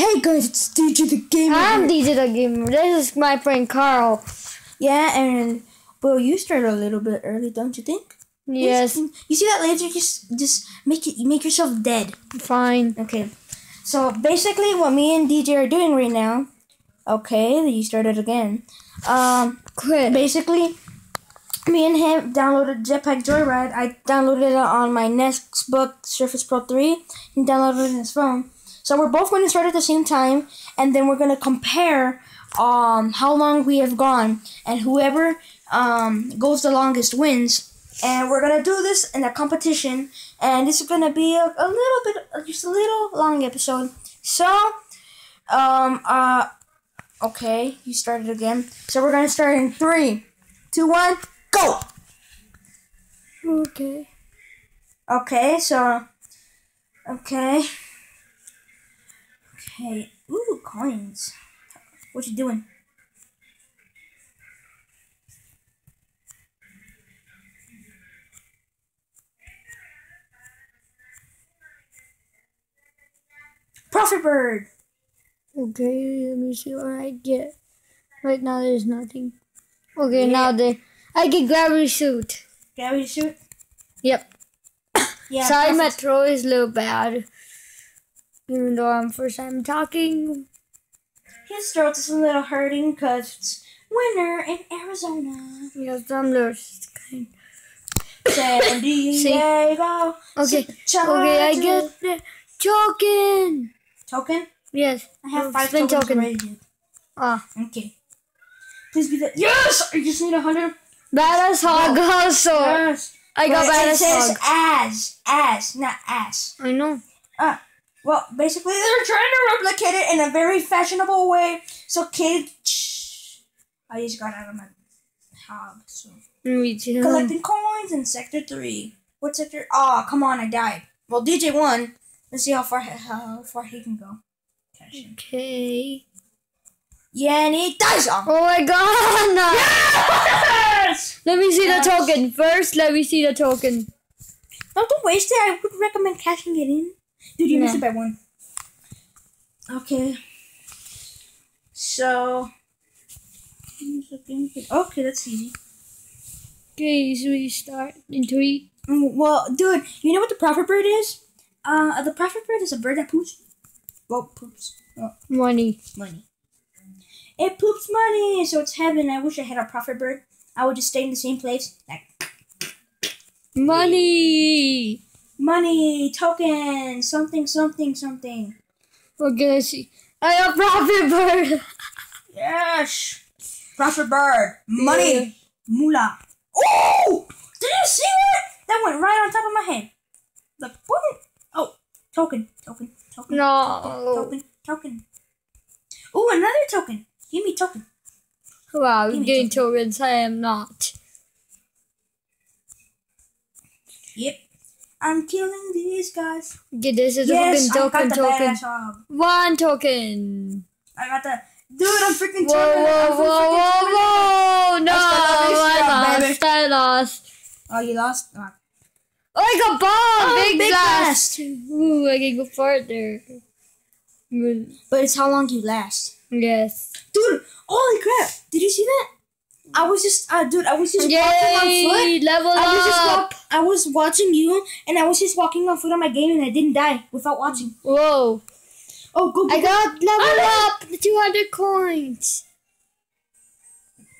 Hey guys, it's DJ the Gamer. I'm DJ the Gamer. This is my friend Carl. yeah, and well, you started a little bit early, don't you think? Yes, You see that laser? Just, just make it. Make yourself dead. fine. Okay. So basically, what me and DJ are doing right now. Okay, you started again. Um, Quit. basically, me and him downloaded Jetpack Joyride. I downloaded it on my Nextbook Surface Pro 3. He downloaded it on his phone. So we're both going to start at the same time, and then we're going to compare um how long we have gone, and whoever um goes the longest wins. And we're gonna do this in a competition, and this is gonna be a, a little bit, just a little long episode. So, um, uh, okay, you started again. So we're gonna start in three, two, one, go. Okay. Okay, so, okay, okay. Ooh, coins. What you doing? Profit bird. Okay, let me see what I get. Right now, there's nothing. Okay, now the I get gravity suit. Gravity suit. Yep. Yeah. Sorry, my throat is a little bad. Even though I'm first time talking. His throat is a little hurting because it's winter in Arizona. Yes, I'm lost. Kind. San Diego. Okay. Okay, I get the token. token. Yes. I have five tokens token. already. Ah, Okay. Please be the yes. I just need a hundred. badass hog also. Yes. I got it badass says hog. as as not ass. I know. Uh, well, basically they're trying to replicate it in a very fashionable way. So kids, I just got out of my hog. So. Me too. Collecting coins in Sector 3. What sector? Oh, come on, I died. Well, DJ won. Let's see how far how far he can go. Okay. Yeah, and he dies. Oh. Oh my god! no. Yes! Let me see Yes. the token first. Let me see the token. No, don't waste it. I would recommend cashing it in. Dude, you missed it by one. Okay. So. Okay, that's easy. Okay, so we start in three. Mm, Well, dude, you know what the profit bird is? Uh, the profit bird is a bird that poops. Well, poops. Oh. Money. money. It poops money, so it's heaven. I wish I had a profit bird. I would just stay in the same place. Like Money. Money, token, something, something, something. Okay, let's see. I have profit bird. Yes, profit bird, money, Yeah. moolah. Oh, did you see that? That went right on top of my head. Like boom. Oh, token, token, token, No. token, token. Oh, another token. Give me token. Wow, me getting token. tokens. I am not. Yep. I'm killing these guys. Okay, this is Yes, I token, token, token. One token. I got the dude. I'm freaking Whoa, turning. whoa, I'm whoa, turning. whoa, whoa! No, I I still have lost. I lost. Oh, you lost. Oh. Oh, I got bomb! Oh, big, big blast! Ooh, I can go farther. But it's how long you last, Yes. dude. Holy crap! Did you see that? I was just, uh, dude. I was just walking on foot. Level I was just walk, I was watching you, and I was just walking on foot on my game, and I didn't die without watching. Whoa! Oh, go! go I go. got level I- up! 200 coins!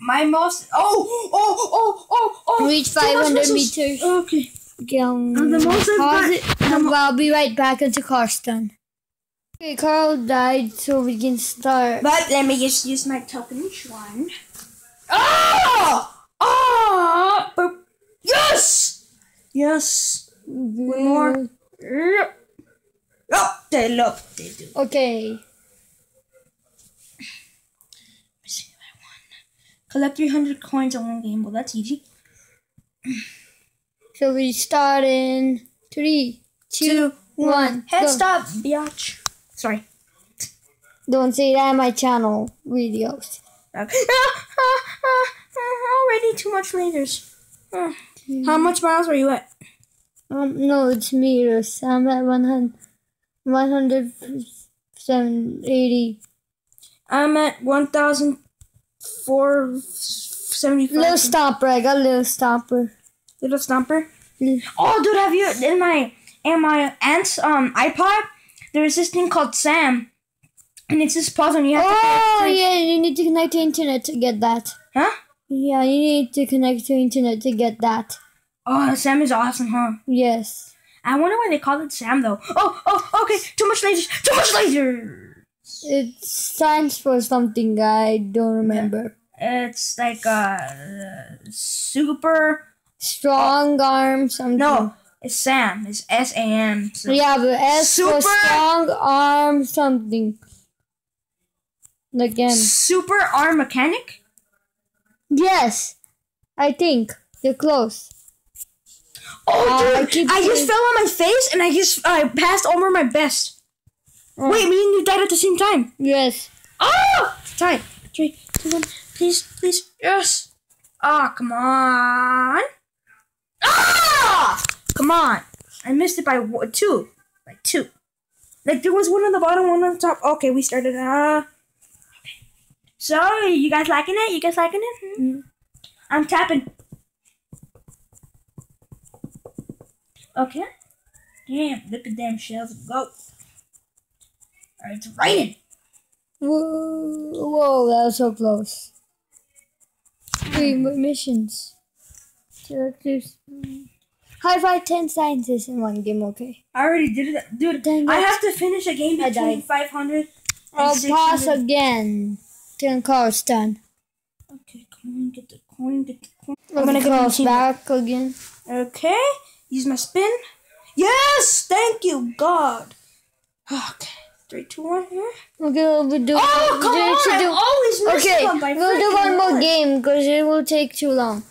my most. Oh, oh, oh, oh, oh! Reach too much 500 missiles. meters. Okay. Um, And the most pause got- I'll be right back into Carston. Okay, Carl died, so we can start. But let me just use my token one. Oh! Oh! Boop. Yes! Yes! One more. Yep. Oh, they look. They do. Okay. Missing by one. Collect 300 coins on one game. Well, that's easy. So we start in three, two, one. Head go. stop, biatch. Sorry. Don't say that in my channel videos. Already too much lasers. Ah. How much miles are you at? Um, no, it's meters. I'm at 100, 100 seven eighty. I'm at one thousand four seventy five. Little stomper. I got a little stomper. Little stomper. Mm. Oh, dude, have you in my in my aunt's um iPod? There's this thing called Sam, and it's this puzzle. And you have to Oh connect yeah, you need to connect to internet to get that. Huh? Yeah, you need to connect to internet to get that. Oh, Sam is awesome, huh? Yes. I wonder why they called it Sam though. Oh, oh, okay. Too much lasers. Too much laser. It stands for something I don't remember. It's like uh, super. Strong arm something. No, it's Sam. It's S A M. So. Yeah, but S for Super- strong arm something. Again. Super arm mechanic. Yes. I think. You're close. Oh, Uh, I dude! keep I just fell on my face and I just uh, passed over my best. Oh. Wait, me and you died at the same time. Yes. Oh! Tied. Three, two, one. Please, please. Yes. Ah, come on. Ah! Come on. I missed it by one, two. By two. Like, there was one on the bottom, one on the top. Okay, we started. Uh, so, you guys liking it? You guys liking it? Hmm? Mm. I'm tapping. Okay. Damn, look at them shells go. Alright, it's raining. Whoa, whoa, that was so close. What missions? Characters. High five 10 scientists in one game, okay? I already did it. Dude, Dang I have to finish a game between died. 500 and I'll 600. pause again. Till call's done. Okay, come on, get the coin, get the coin. I'm gonna get my cross team. back again. Okay, use my spin. Yes, thank you, God. Okay, three, two, one. Here. Okay, we'll do. Oh, come on! do- always missing Okay, one by we'll do one more one. game because it will take too long.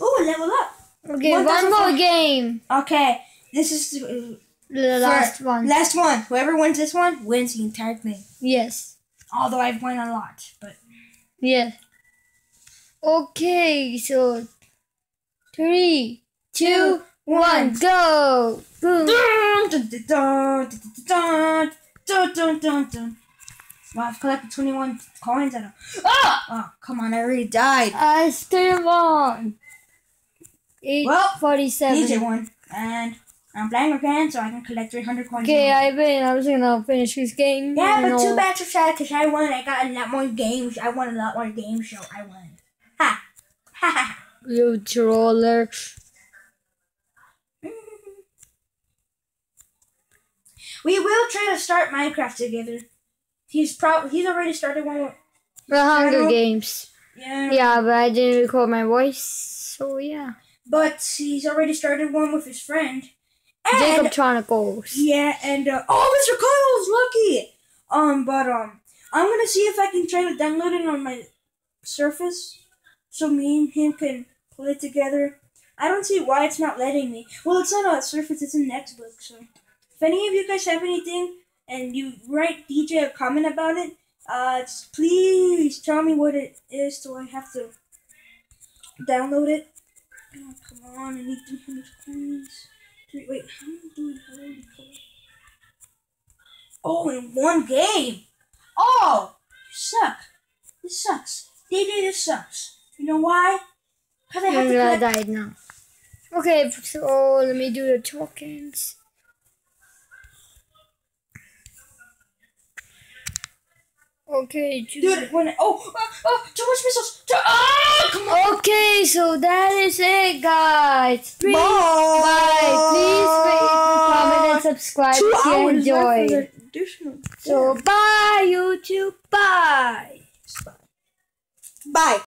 Oh, level up. Okay, One one more four- game. Okay, this is uh, The last one. Last one. Whoever wins this one wins the entire thing. yes. Although I've won a lot, but yeah. Okay, so three, two, one, go! Boom. Well, I've collected 21 coins. I don't. Oh! oh, come on, I already died. I still won. 847. Well, DJ won. And I'm playing again, so I can collect 300 coins. Okay, more. I been. I was gonna finish this game. Yeah, but No. too bad for sad because I won. I got a lot more games. I won a lot more games, so I won. Ha! Ha ha. You troller. We will try to start Minecraft together. He's prob he's already started one. with- The Hunger Games. Yeah. Yeah, but I didn't record my voice, so yeah. But he's already started one with his friend. And Jacob Chronicles. yeah, and uh, oh, Mr. Kyle's lucky. Um, but um, I'm gonna see if I can try to download it on my Surface, so me and him can play it together. I don't see why it's not letting me. Well, it's not on Surface; it's an Xbox. So, if any of you guys have anything and you write DJ a comment about it, uh, please tell me what it is, so I have to download it. Oh, come on, I need 300 coins. Three, wait, how am I doing? How do I collect? Oh, in one game. Oh, you suck. This sucks. DJ, this sucks. You know why? Because I have to I died now. Okay, so let me do the tokens. Okay, do- Dude, when oh, oh, oh, too much missiles. Too, ah, come on. Okay, so that is it, guys. Please, Bye. bye. Please rate, comment, and subscribe Two if you hours left enjoyed. So, bye, YouTube. Bye. Bye.